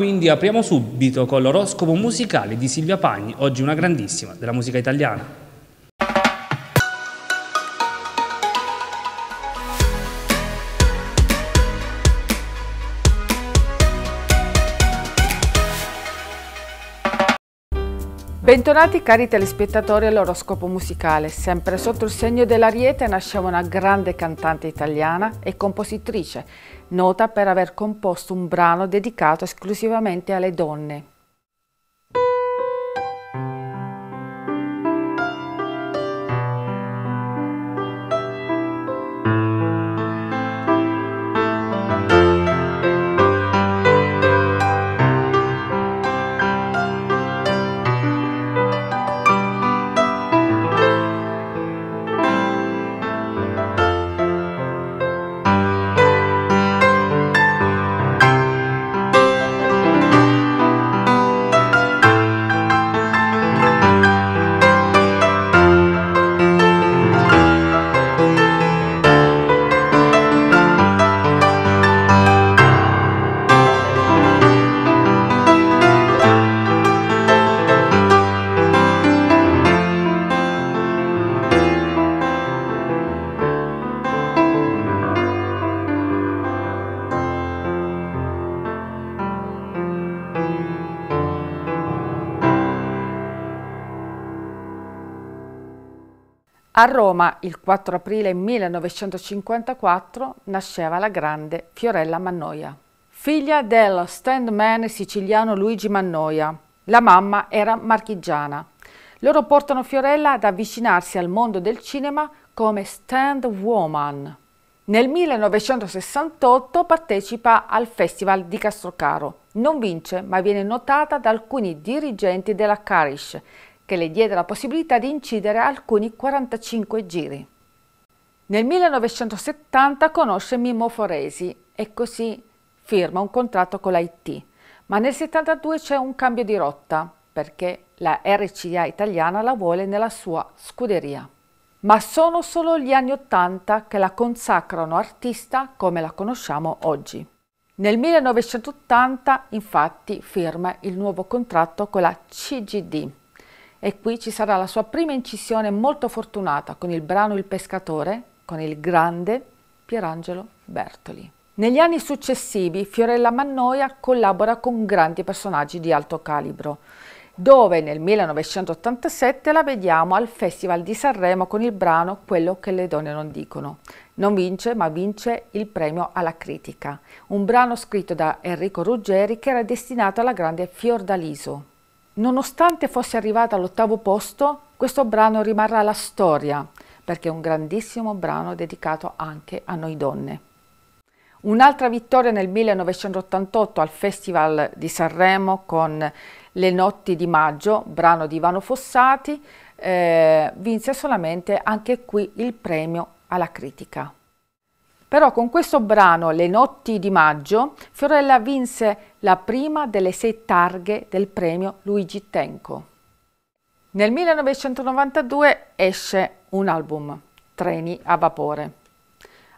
quindi apriamo subito con l'oroscopo musicale di Silvia Pagni, oggi una grandissima della musica italiana. Bentornati cari telespettatori all'oroscopo musicale. Sempre sotto il segno dell'Ariete nasceva una grande cantante italiana e compositrice, nota per aver composto un brano dedicato esclusivamente alle donne. A Roma, il 4 aprile 1954, nasceva la grande Fiorella Mannoia. Figlia del standman siciliano Luigi Mannoia, la mamma era marchigiana. Loro portano Fiorella ad avvicinarsi al mondo del cinema come stand woman. Nel 1968 partecipa al Festival di Castrocaro. Non vince, ma viene notata da alcuni dirigenti della Carish che le diede la possibilità di incidere alcuni 45 giri. Nel 1970 conosce Mimmo Foresi e così firma un contratto con l'IT, ma nel 1972 c'è un cambio di rotta perché la RCA italiana la vuole nella sua scuderia. Ma sono solo gli anni Ottanta che la consacrano artista come la conosciamo oggi. Nel 1980 infatti firma il nuovo contratto con la CGD, e qui ci sarà la sua prima incisione molto fortunata con il brano Il pescatore con il grande Pierangelo Bertoli. Negli anni successivi Fiorella Mannoia collabora con grandi personaggi di alto calibro, dove nel 1987 la vediamo al Festival di Sanremo con il brano Quello che le donne non dicono. Non vince, ma vince il premio alla critica, un brano scritto da Enrico Ruggeri che era destinato alla grande Fiordaliso. Nonostante fosse arrivata all'ottavo posto, questo brano rimarrà alla storia perché è un grandissimo brano dedicato anche a noi donne. Un'altra vittoria nel 1988 al Festival di Sanremo con Le notti di maggio, brano di Ivano Fossati, eh, vinse solamente anche qui il premio alla critica. Però con questo brano, Le notti di maggio, Fiorella vinse la prima delle sei targhe del premio Luigi Tenco. Nel 1992 esce un album, Treni a vapore,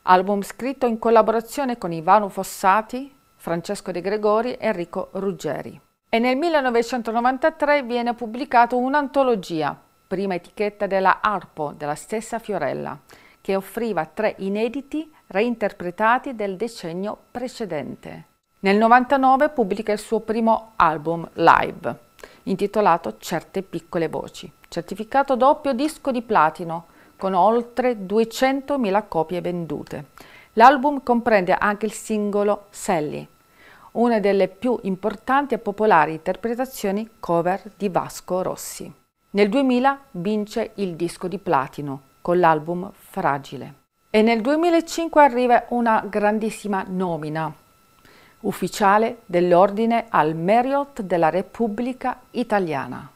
album scritto in collaborazione con Ivano Fossati, Francesco De Gregori e Enrico Ruggeri. E nel 1993 viene pubblicato un'antologia, prima etichetta della Arpo, della stessa Fiorella, che offriva tre inediti reinterpretati del decennio precedente. Nel 99 pubblica il suo primo album live, intitolato Certe piccole voci, certificato doppio disco di platino con oltre 200.000 copie vendute. L'album comprende anche il singolo Sally, una delle più importanti e popolari interpretazioni cover di Vasco Rossi. Nel 2000 vince il disco di platino con l'album Fragile. E nel 2005 arriva una grandissima nomina ufficiale dell'ordine al Marriott della Repubblica Italiana.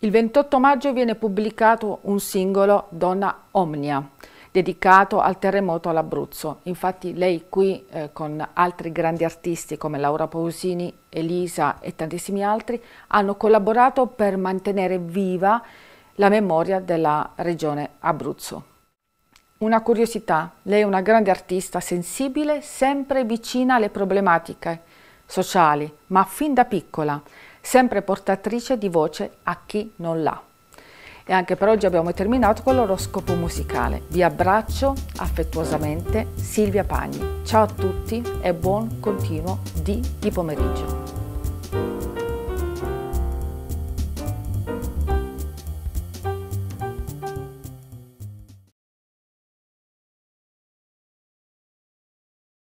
Il 28 maggio viene pubblicato un singolo Donna Omnia, dedicato al terremoto all'Abruzzo. Infatti lei qui eh, con altri grandi artisti come Laura Pausini, Elisa e tantissimi altri hanno collaborato per mantenere viva la memoria della regione Abruzzo. Una curiosità, lei è una grande artista sensibile, sempre vicina alle problematiche sociali, ma fin da piccola, sempre portatrice di voce a chi non l'ha. E anche per oggi abbiamo terminato con l'oroscopo musicale. Vi abbraccio affettuosamente Silvia Pagni. Ciao a tutti e buon continuo di, di pomeriggio.